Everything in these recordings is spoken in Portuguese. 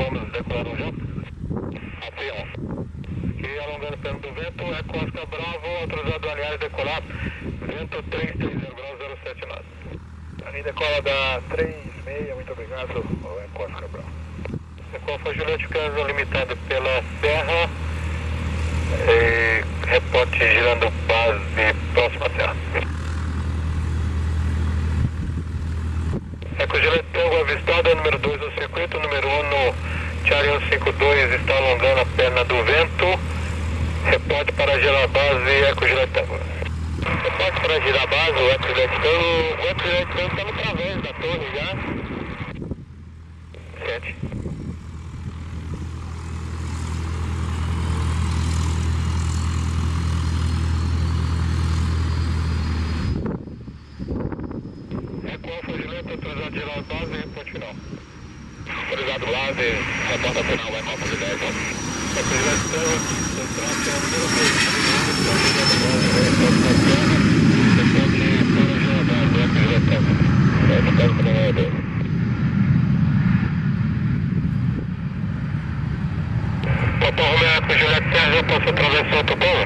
Decolando já? Assim, E alongando pelo do vento, é Costa Bravo, autorizado a alinhar decolar. Vento 330 graus 07 nada. Ali decola da 36, muito obrigado, é Costa Bravo. Decola foi Juliette Casa limitado pela Serra. E reporte girando 2 está alongando a perna do vento. Reporte para girar base Eco Giratama. Reporte para girar base, o Eco Giratama. O Eco Giratama está no través da torre já. 7. Eco Alfa Giratama, atrasado girar base, reporte final. Autorizado base, reporta final, Eco Alfa Juliette. Eco Juliette Tango, central, número 2. Reporte para. Eco Tango, número 2. Papa Romeo Eco Juliette Sérgio, posso atravessar o Tupão?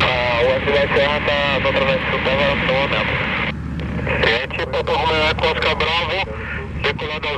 Ah, o Juliette Serra está tá atravessando o no momento. 7, Papa Romeo Eco Oscar Bravo, decolado